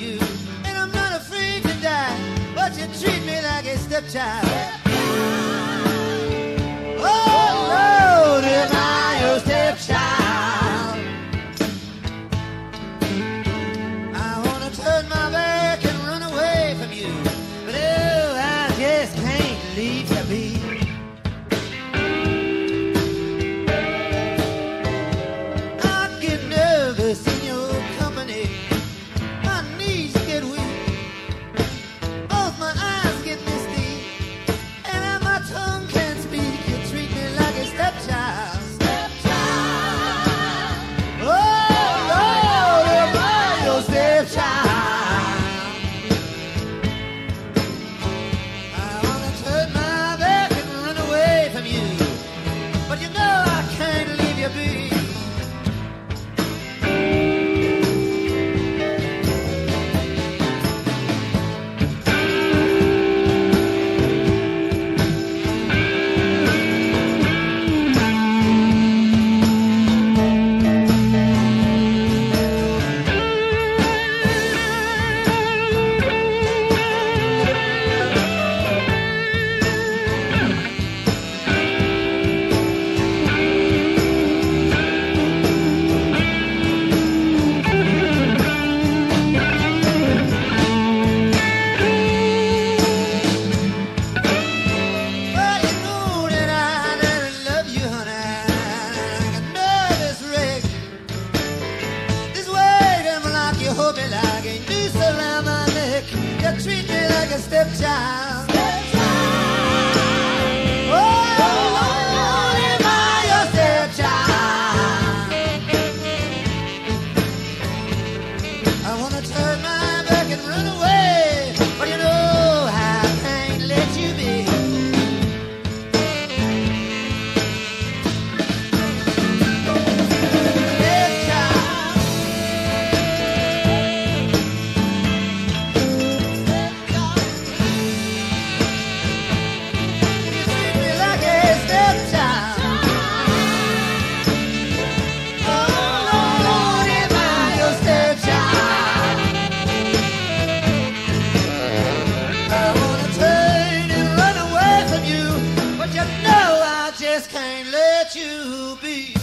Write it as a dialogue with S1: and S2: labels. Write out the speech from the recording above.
S1: you. And I'm not afraid to die, but you treat me like a stepchild. Oh, am I your stepchild? I want to turn my back and run away from you, but oh, I just can't leave you be. Hold me like a noose around my neck. You treat me like a stepchild. Let you be.